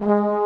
you